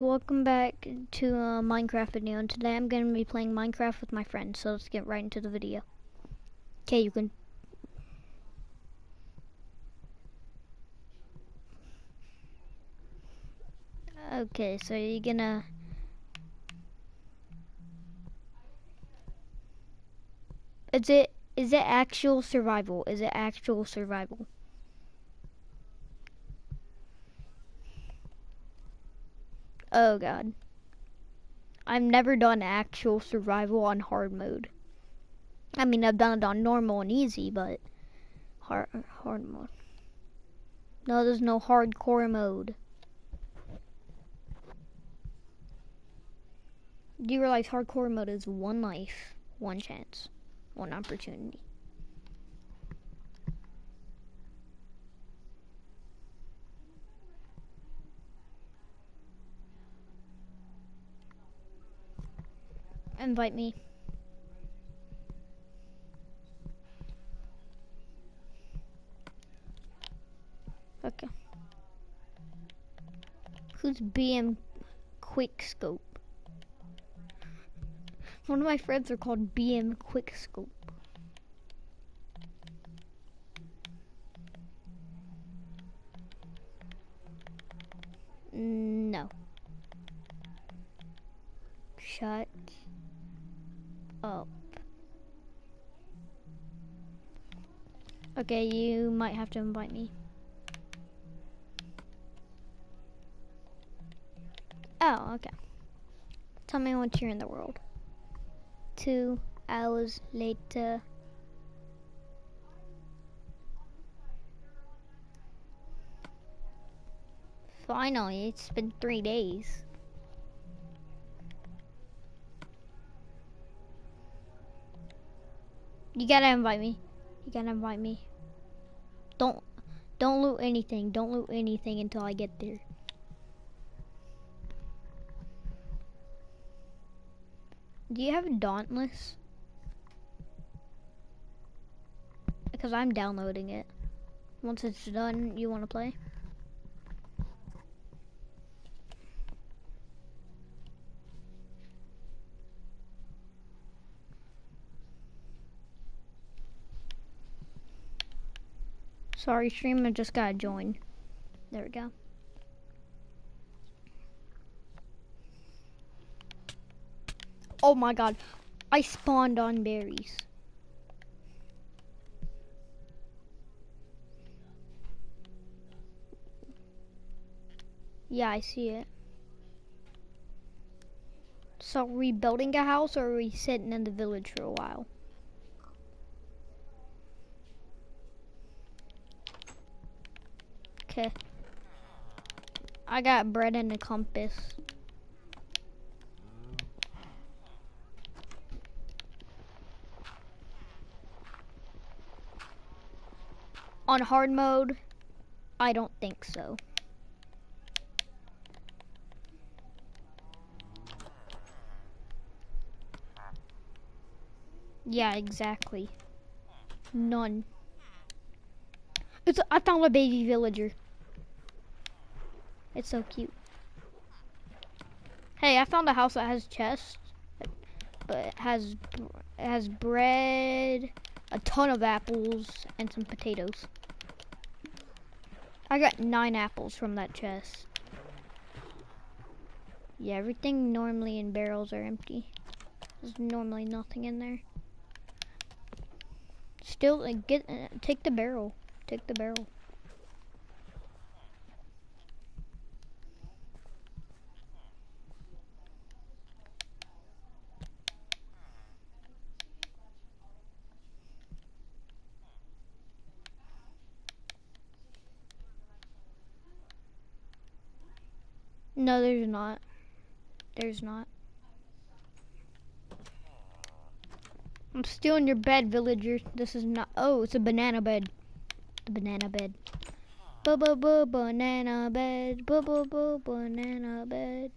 Welcome back to a Minecraft video and today I'm going to be playing Minecraft with my friends so let's get right into the video. Okay, you can... Okay, so you're gonna... Is it, is it actual survival? Is it actual survival? Oh god. I've never done actual survival on hard mode. I mean, I've done it on normal and easy, but hard hard mode. No, there's no hardcore mode. Do you realize hardcore mode is one life, one chance, one opportunity? Invite me. Okay. Who's BM Quickscope? One of my friends are called BM Quickscope. No. Shut Okay, you might have to invite me. Oh, okay. Tell me what you're in the world. Two hours later. Finally, it's been three days. You gotta invite me. You gotta invite me. Don't don't loot anything. Don't loot anything until I get there. Do you have Dauntless? Because I'm downloading it. Once it's done, you want to play? Sorry, streamer just gotta join. There we go. Oh my god. I spawned on berries. Yeah, I see it. So are we building a house or are we sitting in the village for a while? Okay. I got bread and a compass. On hard mode, I don't think so. Yeah, exactly. None. It's I found a baby villager. It's so cute. Hey, I found a house that has chests, but it has it has bread, a ton of apples, and some potatoes. I got nine apples from that chest. Yeah, everything normally in barrels are empty. There's normally nothing in there. Still, like, get uh, take the barrel. Take the barrel. No, there's not. There's not. I'm still in your bed, villager. This is not. Oh, it's a banana bed. The banana bed. Bu bu bu banana bed. Bu bu bu banana bed.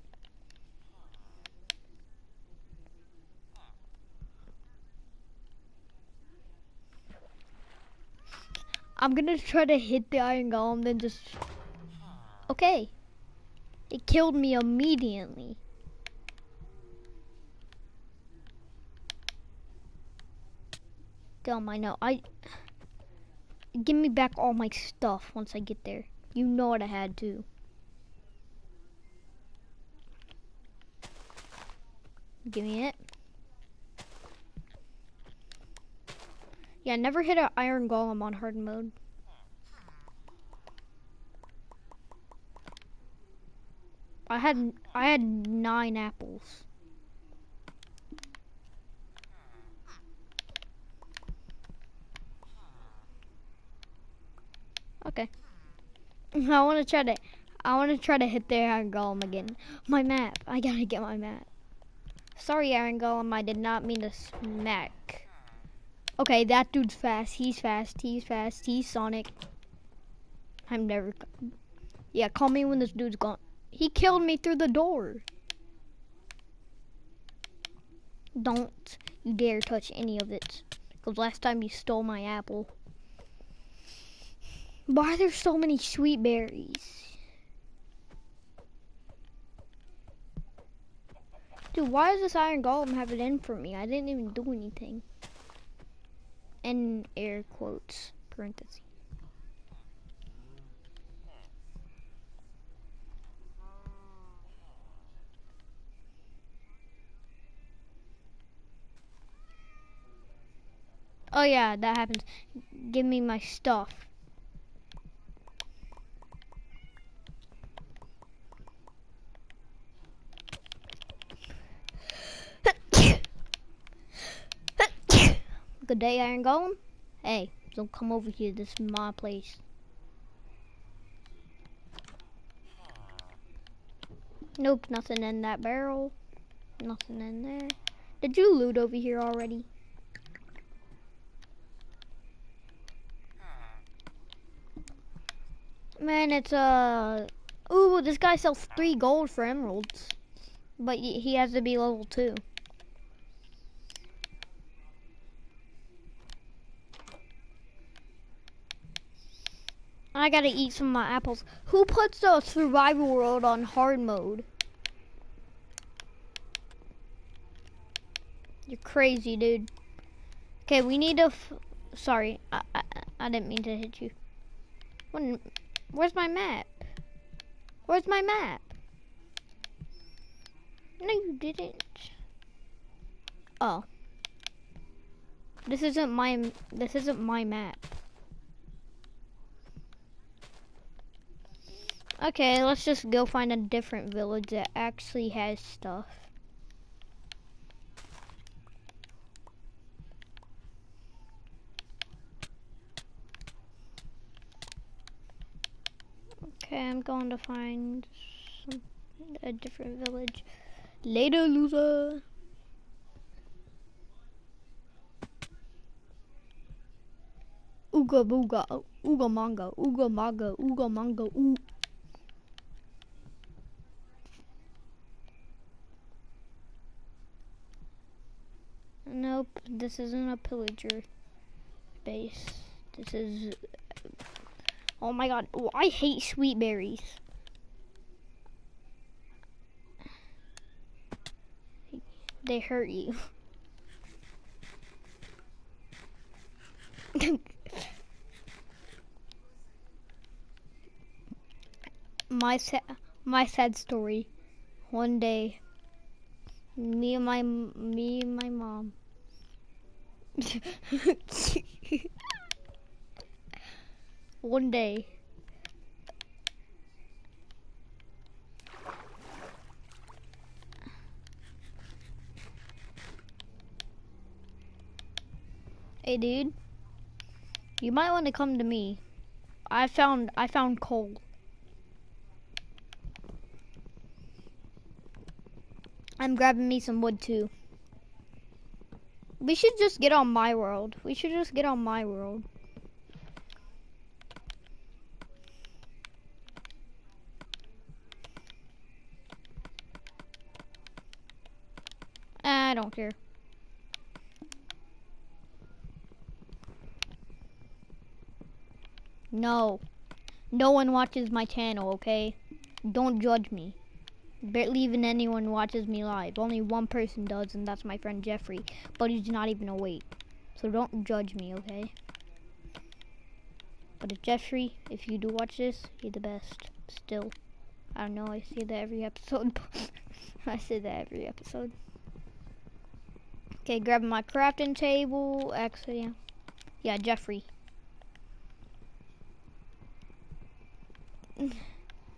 I'm gonna try to hit the iron golem, then just. Okay. It killed me immediately. Dumb, I know. I give me back all my stuff once I get there. You know what I had to. Give me it. Yeah, never hit an iron golem on hard mode. I had I had nine apples. Okay. I want to try to I want to try to hit the iron golem again. My map. I gotta get my map. Sorry, Iron Golem, I did not mean to smack. Okay, that dude's fast. He's fast. He's fast. He's Sonic. I'm never... Yeah, call me when this dude's gone. He killed me through the door. Don't you dare touch any of it. Because last time you stole my apple. Why are there so many sweet berries? Dude, why does this iron golem have it in for me? I didn't even do anything. In air quotes, parentheses. Oh yeah, that happens. Give me my stuff. Good day, Iron Golem. Hey, don't come over here. This is my place. Nope, nothing in that barrel. Nothing in there. Did you loot over here already? Man, it's uh... Ooh, this guy sells three gold for emeralds. But he has to be level two. I gotta eat some of my apples. Who puts the survival world on hard mode? You're crazy, dude. Okay, we need to. Sorry, I, I, I didn't mean to hit you. When, where's my map? Where's my map? No, you didn't. Oh. This isn't my. This isn't my map. Okay, let's just go find a different village that actually has stuff. Okay, I'm going to find some, a different village. Later, loser. Ooga booga, ooga manga, ooga manga, ooga manga, ooga. Nope, this isn't a pillager base. This is... Oh my god, oh, I hate sweet berries. They hurt you. my sad, my sad story. One day, me and my me and my mom One day. Hey dude, you might want to come to me. I found I found coal. I'm grabbing me some wood too. We should just get on my world. We should just get on my world. I don't care. No. No one watches my channel, okay? Don't judge me. Barely even anyone watches me live. Only one person does, and that's my friend Jeffrey. But he's not even awake. So don't judge me, okay? But if Jeffrey, if you do watch this, you're the best. Still. I don't know, I say that every episode. I say that every episode. Okay, grabbing my crafting table. Actually, yeah. Yeah, Jeffrey.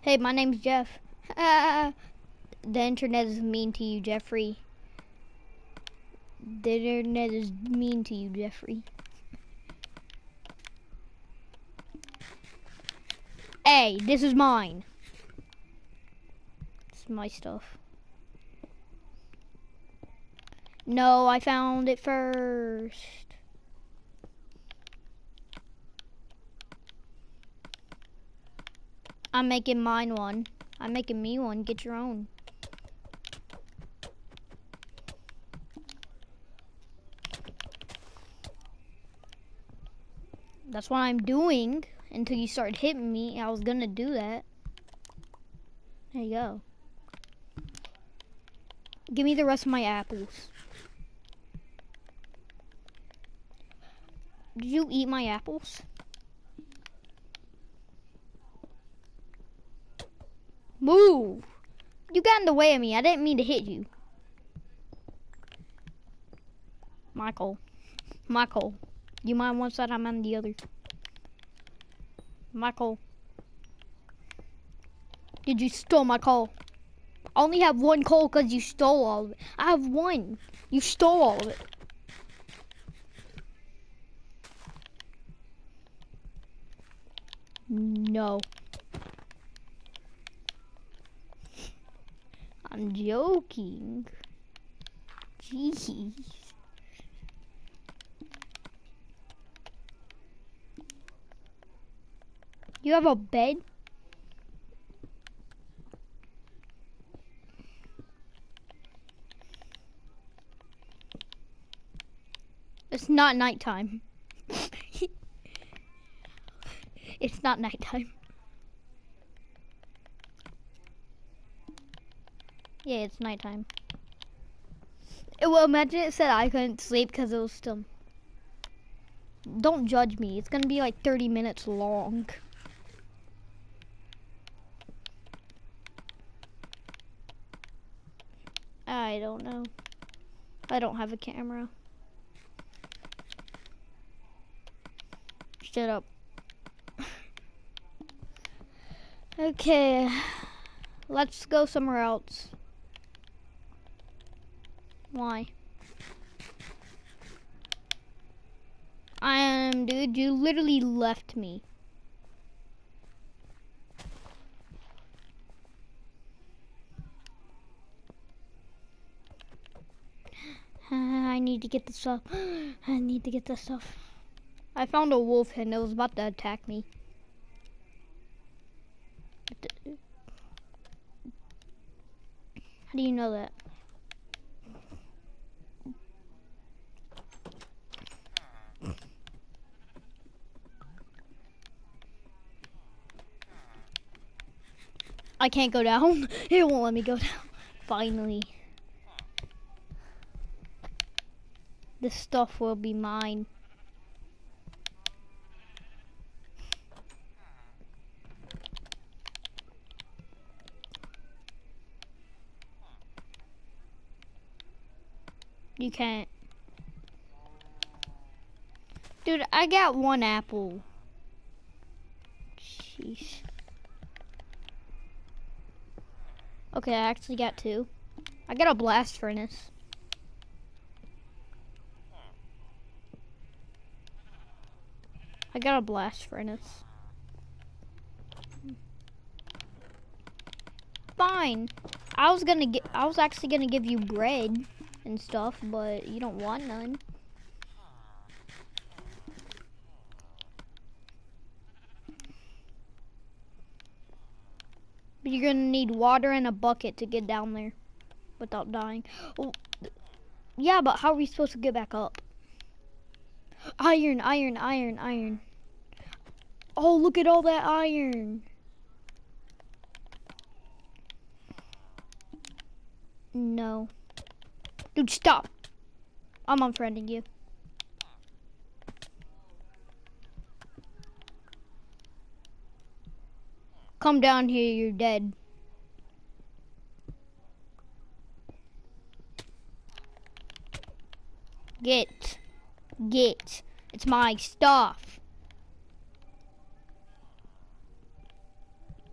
Hey, my name's Jeff. Uh, the internet is mean to you, Jeffrey. The internet is mean to you, Jeffrey. Hey, this is mine. It's my stuff. No, I found it first. I'm making mine one. I'm making me one. Get your own. That's what I'm doing until you start hitting me. I was gonna do that. There you go. Give me the rest of my apples. Did you eat my apples? Move! You got in the way of me. I didn't mean to hit you. Michael. Michael. You mind one side, I'm on the other. Michael. Did you steal my coal? I only have one coal because you stole all of it. I have one. You stole all of it. No. I'm joking. Jeez. You have a bed? It's not nighttime. it's not nighttime. Yeah, it's nighttime. It, well, imagine it said I couldn't sleep because it was still. Don't judge me. It's gonna be like 30 minutes long. I don't know. I don't have a camera. Shut up. okay. Let's go somewhere else. Why? I am, dude. You literally left me. I need to get the stuff. I need to get the stuff. I found a wolf and it was about to attack me. How do you know that? I can't go down. It won't let me go down. Finally. This stuff will be mine. You can't. Dude, I got one apple. Jeez. Okay, I actually got two. I got a blast furnace. I got a blast furnace. Fine. I was gonna get. I was actually gonna give you bread and stuff, but you don't want none. You're gonna need water and a bucket to get down there without dying. Oh, yeah, but how are we supposed to get back up? Iron, iron, iron, iron. Oh, look at all that iron. No. Dude, stop. I'm unfriending you. Come down here, you're dead. Get. Get. It's my stuff.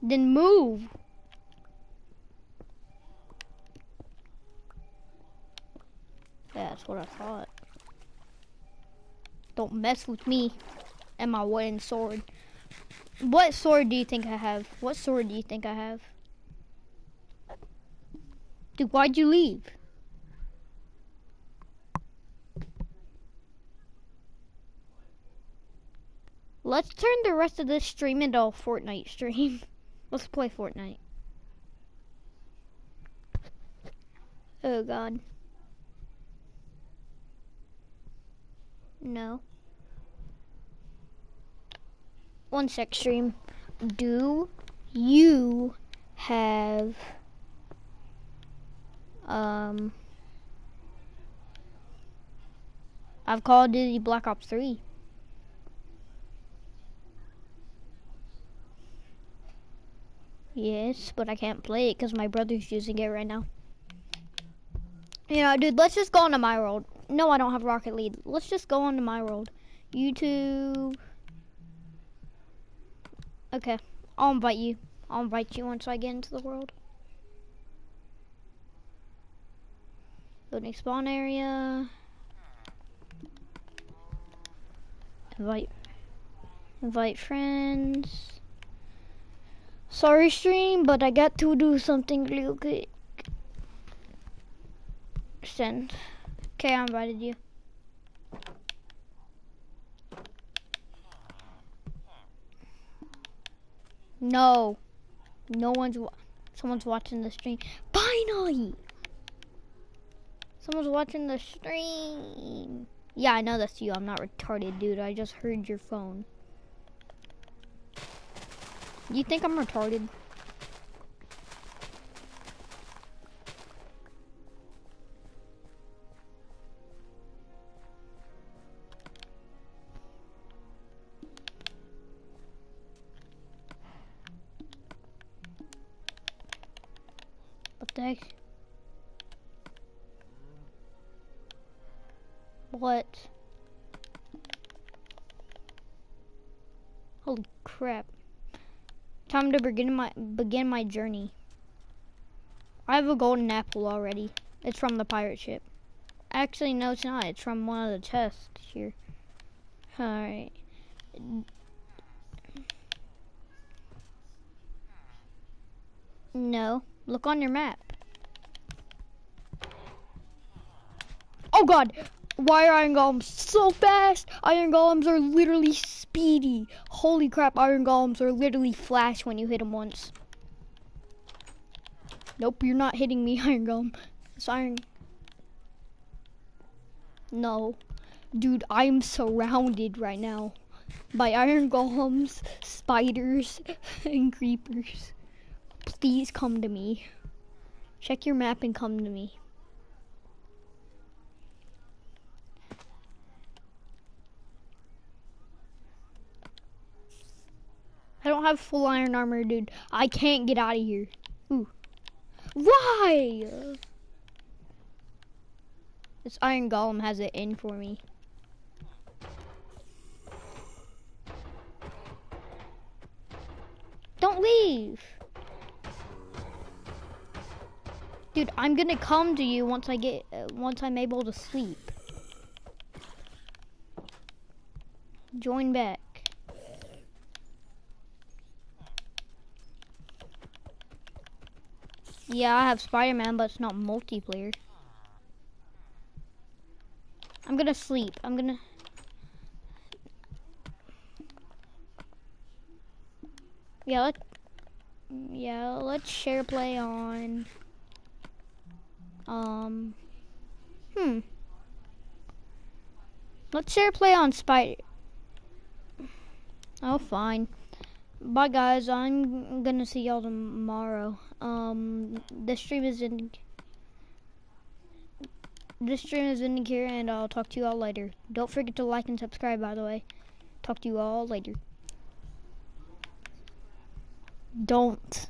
Then move. Yeah, that's what I thought. Don't mess with me and my wooden sword. What sword do you think I have? What sword do you think I have? Dude, why'd you leave? Let's turn the rest of this stream into a Fortnite stream. Let's play Fortnite. Oh god. No. One sec stream. Do you have um I've Call of Duty Black Ops 3. Yes, but I can't play it because my brother's using it right now. Yeah, dude, let's just go on to my world. No, I don't have Rocket League. Let's just go on to my world. YouTube. Okay, I'll invite you. I'll invite you once I get into the world. Loading spawn area. Invite. Invite friends. Sorry stream, but I got to do something real quick. Send. Okay, I invited you. No. No one's someone's watching the stream. Finally! Someone's watching the stream. Yeah, I know that's you. I'm not retarded, dude. I just heard your phone. You think I'm retarded? What? What? Holy crap. Time to begin my begin my journey. I have a golden apple already. It's from the pirate ship. Actually, no, it's not. It's from one of the chests here. Alright. No. Look on your map. Oh god! Why are iron golems so fast? Iron golems are literally speedy. Holy crap, iron golems are literally flash when you hit them once. Nope, you're not hitting me, iron golem. It's iron. No. Dude, I'm surrounded right now by iron golems, spiders, and creepers. Please come to me. Check your map and come to me. I don't have full iron armor, dude. I can't get out of here. Ooh. Why? This iron golem has it in for me. Don't leave. Dude, I'm gonna come to you once I get, uh, once I'm able to sleep. Join back. Yeah, I have Spider-Man, but it's not multiplayer. I'm gonna sleep. I'm gonna... Yeah, let yeah, let's share play on um hmm. Let's share play on Spider. Oh, fine. Bye guys, I'm gonna see y'all tomorrow. Um, the stream is in. this stream has been Nikira, and I'll talk to you all later. Don't forget to like and subscribe, by the way. Talk to you all later. Don't.